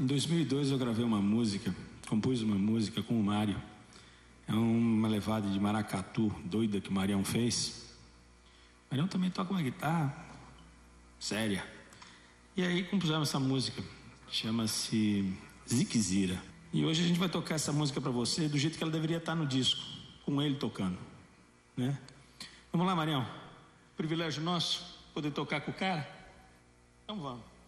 Em 2002 eu gravei uma música, compus uma música com o Mário. É uma levada de maracatu doida que o Marião fez. O Marião também toca uma guitarra séria. E aí compusemos essa música, chama-se Ziquezira. E hoje a gente vai tocar essa música para você do jeito que ela deveria estar no disco, com ele tocando, né? Vamos lá, Marião. Privilégio nosso poder tocar com o cara. Então vamos.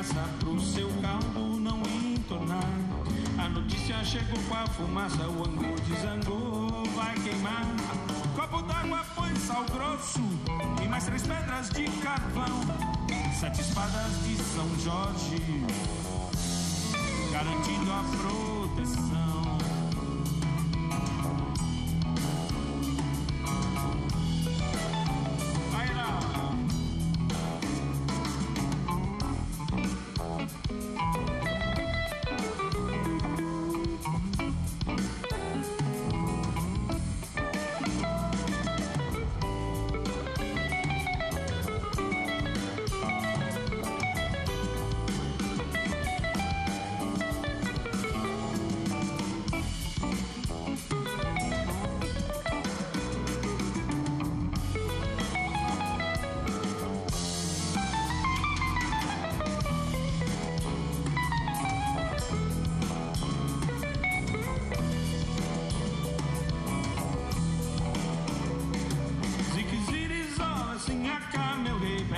Bagaça pro seu caldo não entornar. A notícia chegou com a fumaça, o angu desangou, vai queimar. Copo d'água põe sal grosso e mais três pedras de carvão. Sete espadas de São Jorge, garantindo a proteção.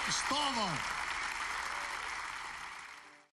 que estavam?